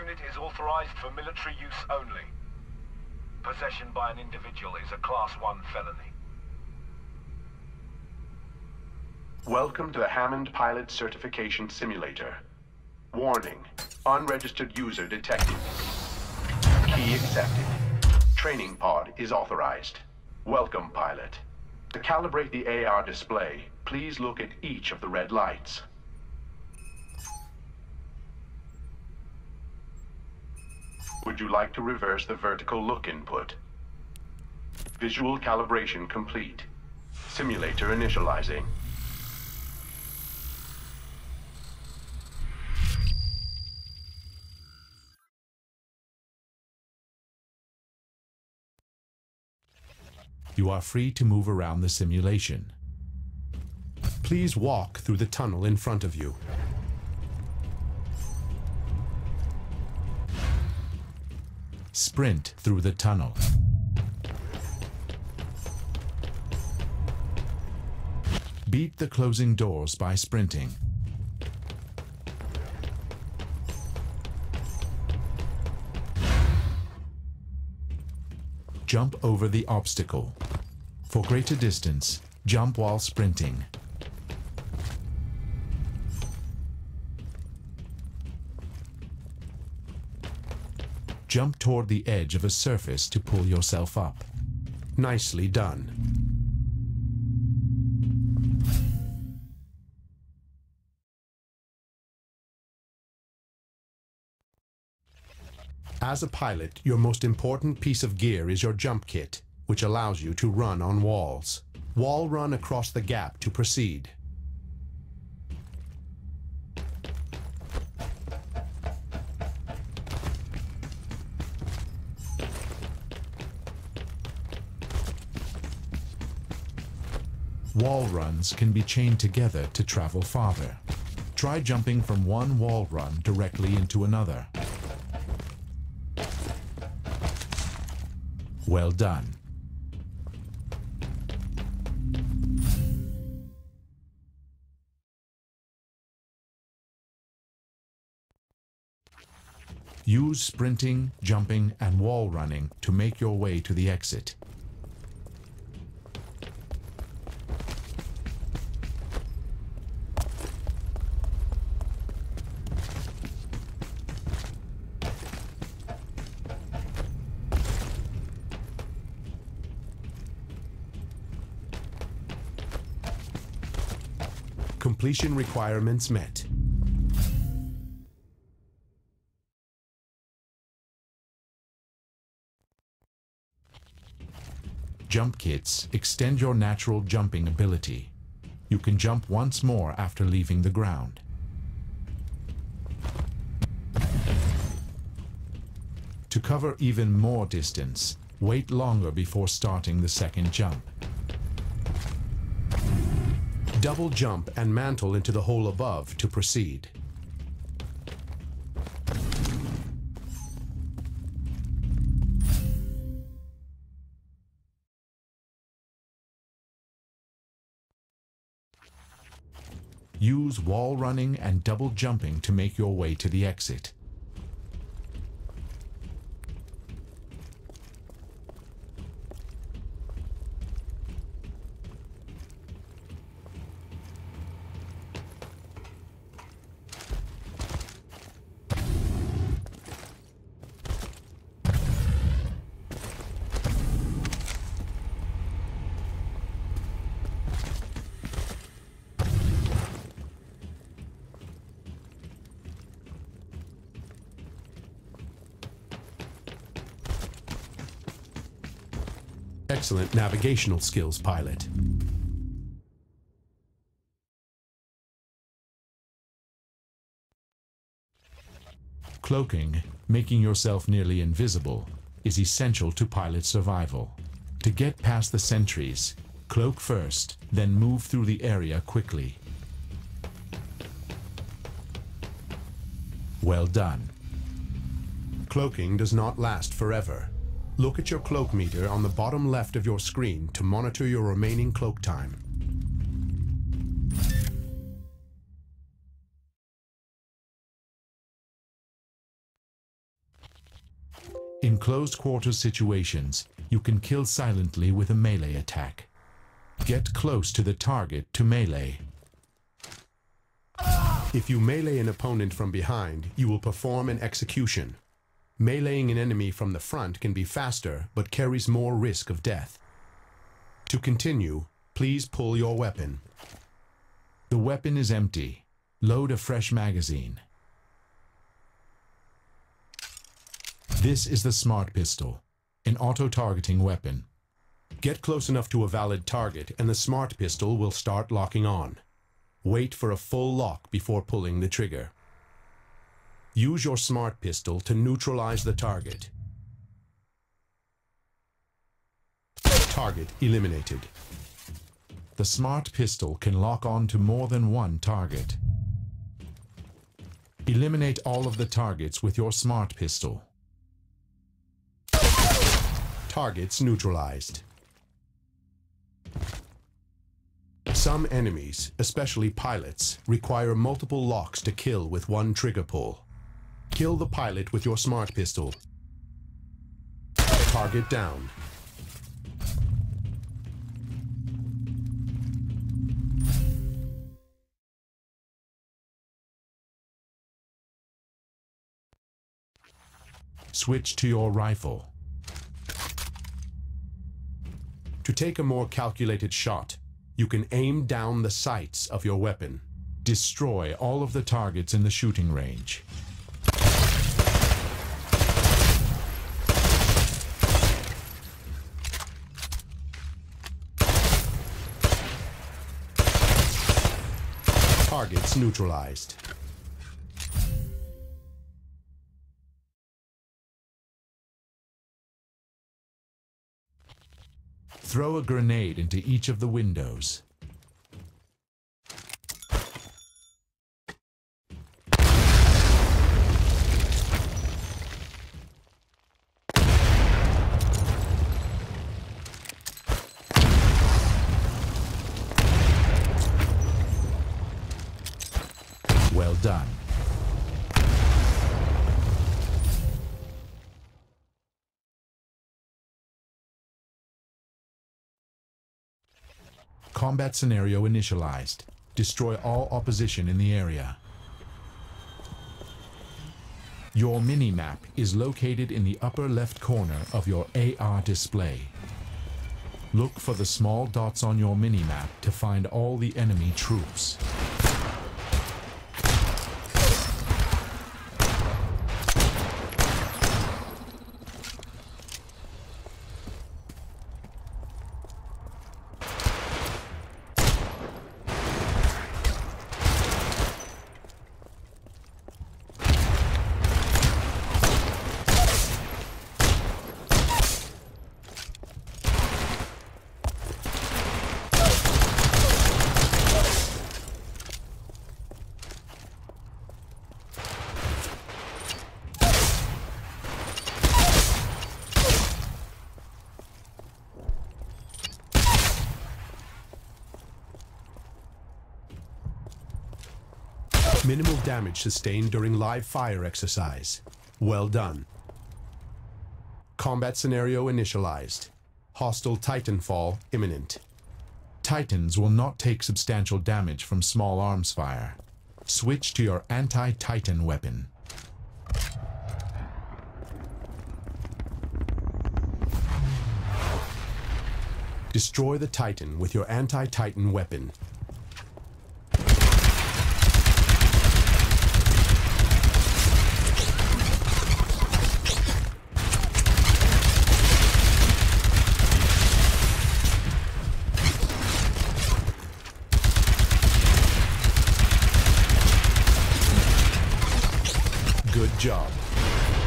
unit is authorized for military use only. Possession by an individual is a Class 1 felony. Welcome to the Hammond Pilot Certification Simulator. Warning, unregistered user detected. Key accepted. Training pod is authorized. Welcome, pilot. To calibrate the AR display, please look at each of the red lights. Would you like to reverse the vertical look input? Visual calibration complete. Simulator initializing. You are free to move around the simulation. Please walk through the tunnel in front of you. Sprint through the tunnel. Beat the closing doors by sprinting. Jump over the obstacle. For greater distance, jump while sprinting. Jump toward the edge of a surface to pull yourself up. Nicely done. As a pilot, your most important piece of gear is your jump kit, which allows you to run on walls. Wall run across the gap to proceed. Wall runs can be chained together to travel farther. Try jumping from one wall run directly into another. Well done. Use sprinting, jumping, and wall running to make your way to the exit. Completion requirements met. Jump kits extend your natural jumping ability. You can jump once more after leaving the ground. To cover even more distance, wait longer before starting the second jump. Double jump and mantle into the hole above to proceed. Use wall running and double jumping to make your way to the exit. Excellent navigational skills, pilot. Cloaking, making yourself nearly invisible, is essential to pilot survival. To get past the sentries, cloak first, then move through the area quickly. Well done. Cloaking does not last forever. Look at your cloak meter on the bottom left of your screen to monitor your remaining cloak time. In closed quarters situations, you can kill silently with a melee attack. Get close to the target to melee. If you melee an opponent from behind, you will perform an execution. Meleeing an enemy from the front can be faster, but carries more risk of death. To continue, please pull your weapon. The weapon is empty. Load a fresh magazine. This is the Smart Pistol, an auto-targeting weapon. Get close enough to a valid target and the Smart Pistol will start locking on. Wait for a full lock before pulling the trigger. Use your Smart Pistol to neutralize the target. Target eliminated. The Smart Pistol can lock on to more than one target. Eliminate all of the targets with your Smart Pistol. Targets neutralized. Some enemies, especially pilots, require multiple locks to kill with one trigger pull. Kill the pilot with your smart pistol. Target down. Switch to your rifle. To take a more calculated shot, you can aim down the sights of your weapon. Destroy all of the targets in the shooting range. Targets neutralized. Throw a grenade into each of the windows. Well done. Combat scenario initialized. Destroy all opposition in the area. Your mini-map is located in the upper left corner of your AR display. Look for the small dots on your mini-map to find all the enemy troops. Minimal damage sustained during live fire exercise. Well done. Combat scenario initialized. Hostile Titanfall imminent. Titans will not take substantial damage from small arms fire. Switch to your anti-Titan weapon. Destroy the Titan with your anti-Titan weapon. Good job.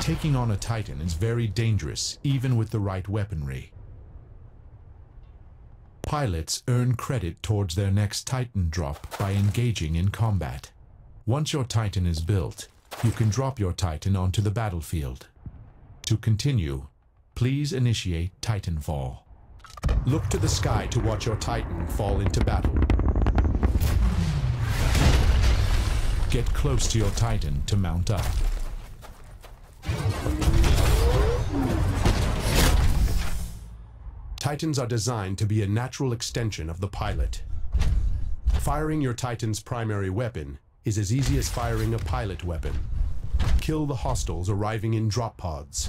Taking on a Titan is very dangerous, even with the right weaponry. Pilots earn credit towards their next Titan drop by engaging in combat. Once your Titan is built, you can drop your Titan onto the battlefield. To continue, please initiate Titanfall. Look to the sky to watch your Titan fall into battle. Get close to your Titan to mount up. Titans are designed to be a natural extension of the pilot. Firing your Titan's primary weapon is as easy as firing a pilot weapon. Kill the hostiles arriving in drop pods.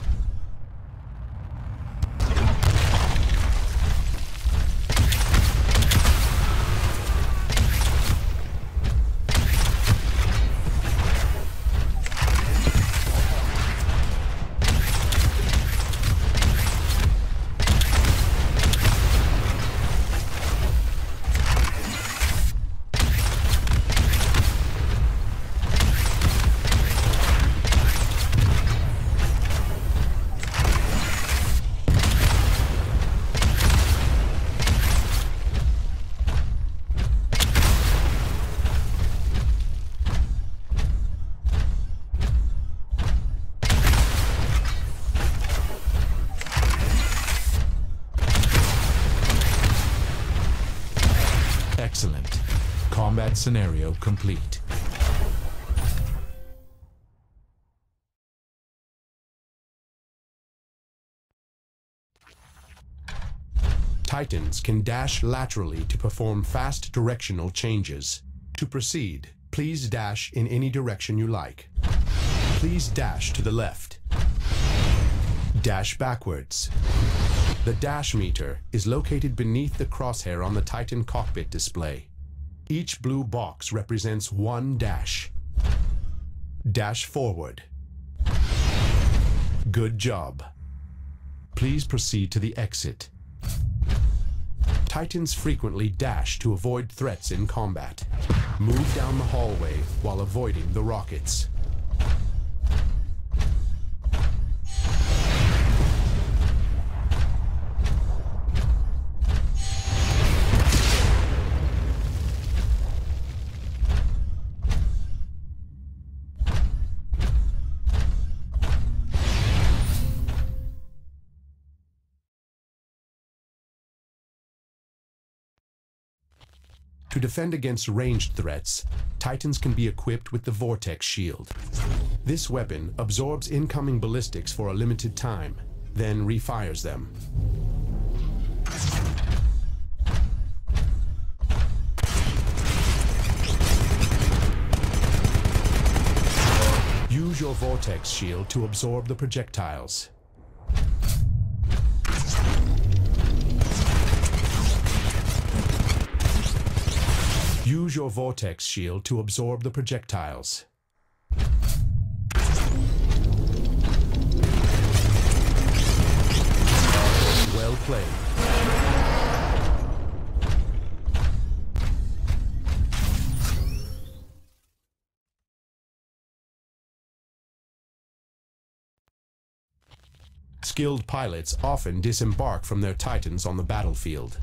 Combat scenario complete. Titans can dash laterally to perform fast directional changes. To proceed, please dash in any direction you like. Please dash to the left. Dash backwards. The dash meter is located beneath the crosshair on the Titan cockpit display. Each blue box represents one dash. Dash forward. Good job. Please proceed to the exit. Titans frequently dash to avoid threats in combat. Move down the hallway while avoiding the rockets. To defend against ranged threats, Titans can be equipped with the Vortex Shield. This weapon absorbs incoming ballistics for a limited time, then refires them. Use your Vortex Shield to absorb the projectiles. Use your Vortex Shield to absorb the projectiles. Well played. Skilled pilots often disembark from their Titans on the battlefield.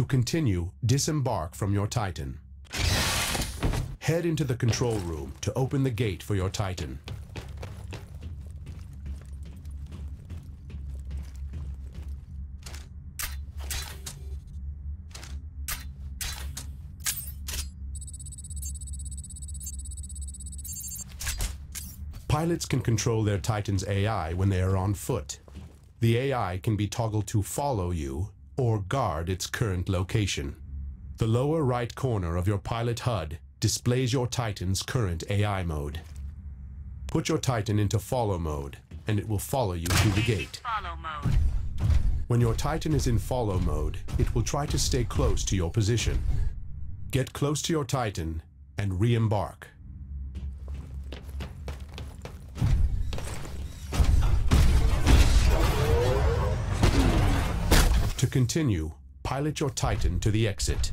To continue, disembark from your Titan. Head into the control room to open the gate for your Titan. Pilots can control their Titan's AI when they are on foot. The AI can be toggled to follow you or guard its current location. The lower right corner of your pilot HUD displays your Titan's current AI mode. Put your Titan into follow mode, and it will follow you through the gate. Follow mode. When your Titan is in follow mode, it will try to stay close to your position. Get close to your Titan and re-embark. Continue, pilot your Titan to the exit.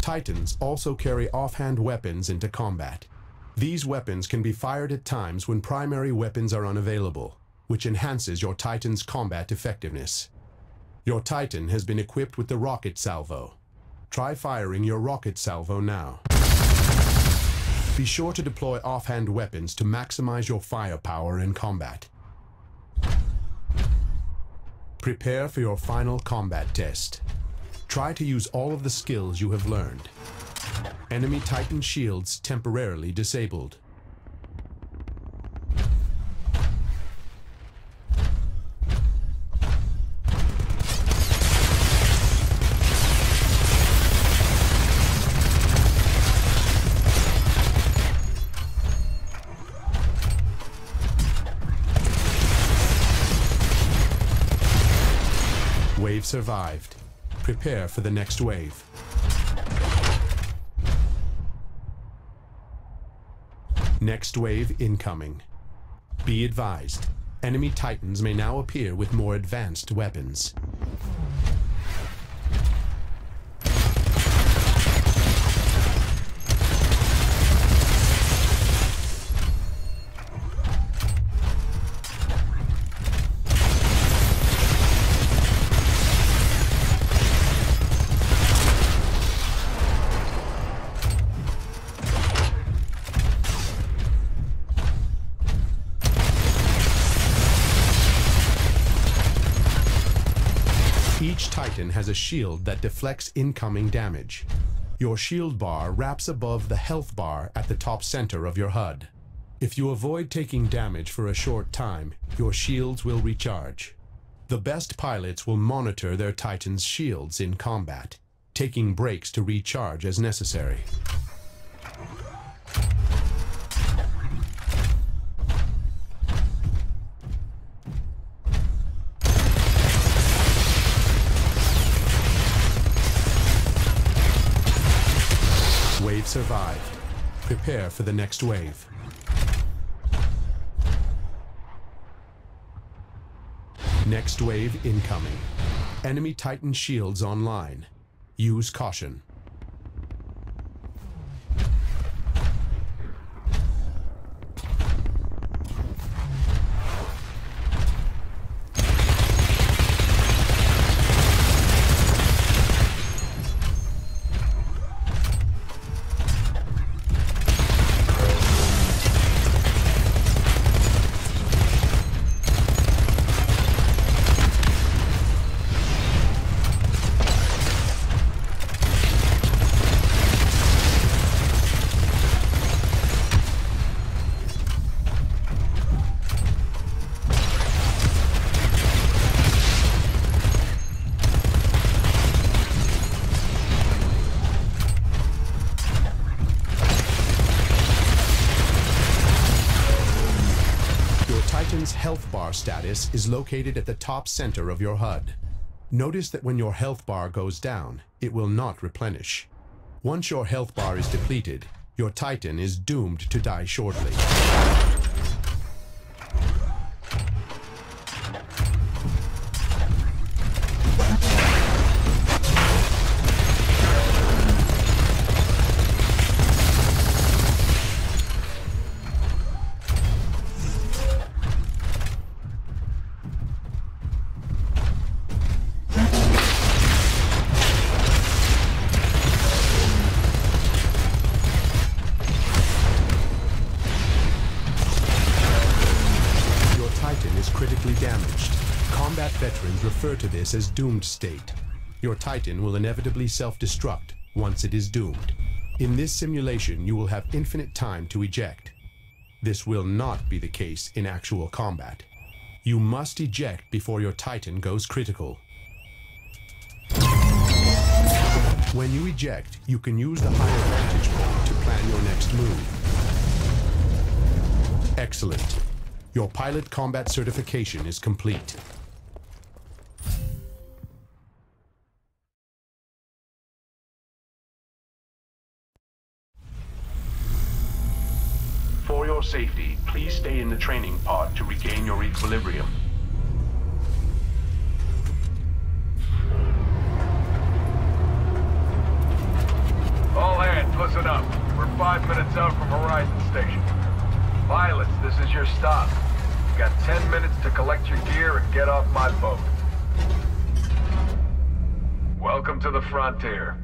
Titans also carry offhand weapons into combat. These weapons can be fired at times when primary weapons are unavailable, which enhances your Titan's combat effectiveness. Your Titan has been equipped with the rocket salvo. Try firing your rocket salvo now. Be sure to deploy offhand weapons to maximize your firepower in combat. Prepare for your final combat test. Try to use all of the skills you have learned. Enemy Titan shields temporarily disabled. Wave survived. Prepare for the next wave. Next wave incoming. Be advised, enemy titans may now appear with more advanced weapons. Each Titan has a shield that deflects incoming damage. Your shield bar wraps above the health bar at the top center of your HUD. If you avoid taking damage for a short time, your shields will recharge. The best pilots will monitor their Titan's shields in combat, taking breaks to recharge as necessary. Survived. Prepare for the next wave. Next wave incoming. Enemy Titan shields online. Use caution. Bar status is located at the top center of your HUD. Notice that when your health bar goes down, it will not replenish. Once your health bar is depleted, your Titan is doomed to die shortly. Refer to this as doomed state. Your Titan will inevitably self-destruct once it is doomed. In this simulation, you will have infinite time to eject. This will not be the case in actual combat. You must eject before your Titan goes critical. When you eject, you can use the higher vantage point to plan your next move. Excellent. Your pilot combat certification is complete. Safety, please stay in the training pod to regain your equilibrium. All hands, listen up. We're five minutes out from Horizon Station. Pilots, this is your stop. You've got ten minutes to collect your gear and get off my boat. Welcome to the frontier.